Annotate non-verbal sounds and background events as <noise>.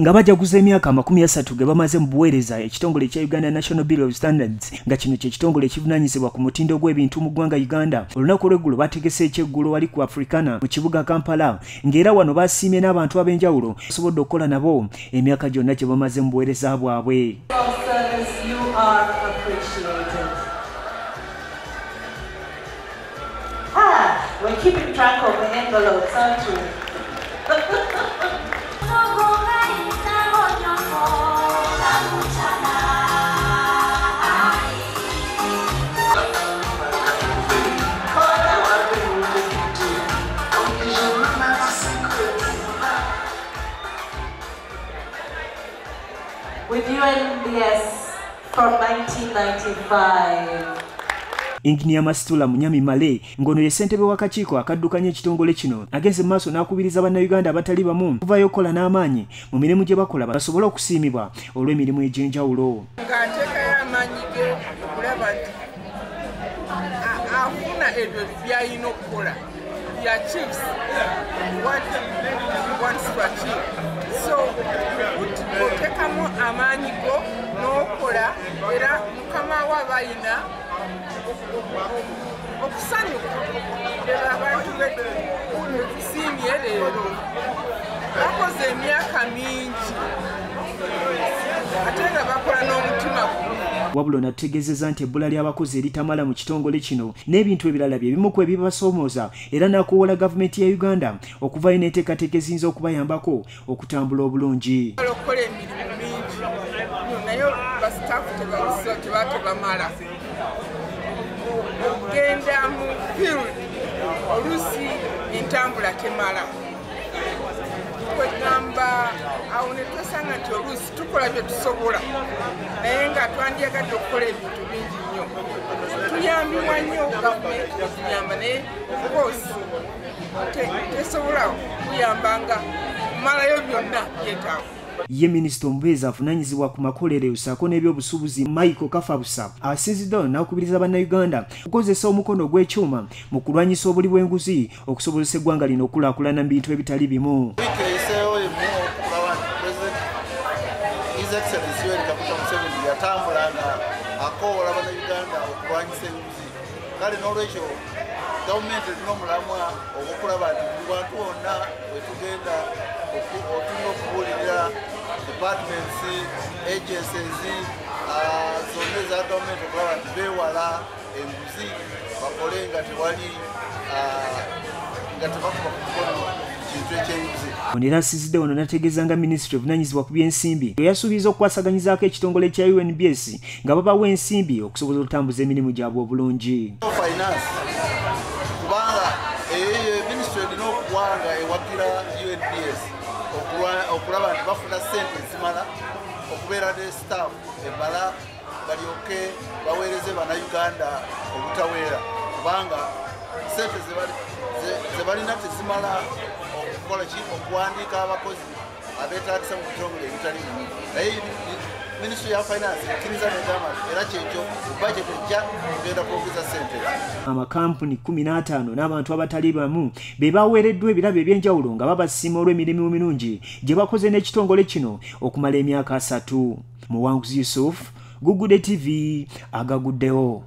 nga bajaguza emyaka amakumi asatu ge bamaze mu buweereza ekitongole ekya uganda national bureau of standards nga kino kyekitongole ekivunanyizibwa ku mutindo gw'ebintu mu ggwanga uganda olunaku olweggulo bategese ekyeggulo wali ku africana mu kibuga kampala ng'era wano basiimye n'abantu ab'enjawulo basobodde okukola nabo emyaka gyonna gye bamaze mu buweereza bwabwe Ah, we're keeping track of the envelopes, aren't we? <laughs> With UNBS from 1995. inginiya masitula munyami male ng'ono ye ssentebe w'akakiiko akaddukanya ekitongole kino agenze mu maaso n'akubiriza bannayuganda abatali bamu kuvayo okukola n'amaanyi mu mirimu gye bakola basobole okusiimibwa olw'emirimu egy'enjawulo. Ng'ateekayo amaanyi ge okulaba nti afuna ebyo by'alina okukola. Bya chiefs. What aba ayina okusanyuka era abantu betusiimye leero. Bakoze emyaka mingi ate nga bakola n'omutima gumu wabula onategeezezza nti ebbula ly'abakozi eritamala mu kitongole kino n'ebintu ebirala bye bimu ku ebibasoomooza era n'akuwola gavumenti ya uganda okuvayo n'enteekateeka eziyinza okubayambako okutambula obulungi. Okukola emirimu teba tebamala okugenda mu field oluusi entambula temala kwegamba awo ne twesanga nti oluusi tukola bye tusobola naye nga twandyagadde okukola ebintu bingi nnyo. Tuyambibwa nnyo gavumenti etuyamba naye koosi tesobola kuyambanga kumalayo byonna byetaago ye minisita omubeezi avunanyizibwa ku makolero ssaako n'ebyobusuubuzi michael kafabusa asinzidde ono n'akubiriza bannayuganda okukozesa omukono gw'ekyuma mu kulwanyisa obuli bw'enguzi okusobozesa eggwanga lino okulaakulana mu bintu ebitali bimu. Yatambula nga akoowola bannayuganda okulwanyisa enguzi. Kale n'olwekyo gavumenti erina omulamwa ogwokulaba nti buli bantu bonna wetugenda otulina okubuulirira departments agencies zonna eza gavumenti okulaba nti beewala enguzi bakole nga tewali nga tebakuba ku mukono kintu ekyenguzi. Ono era asizidde wano n'ategeeza nga minisitule evunanyizibwa ku by'ensimbi we yasuubiza okukwasaganyizaako ekitongole kya unbs nga babawa ensimbi okusobola okutambuza emirimu gyabwe obulungi. Finance. Kubanga eyo minisitule erina okuwanga ewagira unps okulaba nti bafuna sente ezimala okubeera ne staff emala balyoke baweereze bannayuganda obutaweera. Kubanga sente zebalina tezimala okukola ki okuwandiika abakozi abeetagisa mu bitongole ebitali bimu naye minisitule ya finance ekkiriza negamba era kyekyo budget ejja kugenda kwongeza sente amakampuni 15 n'abantu abatali bamu be baweereddwa ebirabo ebyenjawulo nga babasiima olw'emirimu emirungi gye bakoze n'ekitongole kino okumala emyaka asatu. Muwanguzi yusuf gugude tv agaguddewo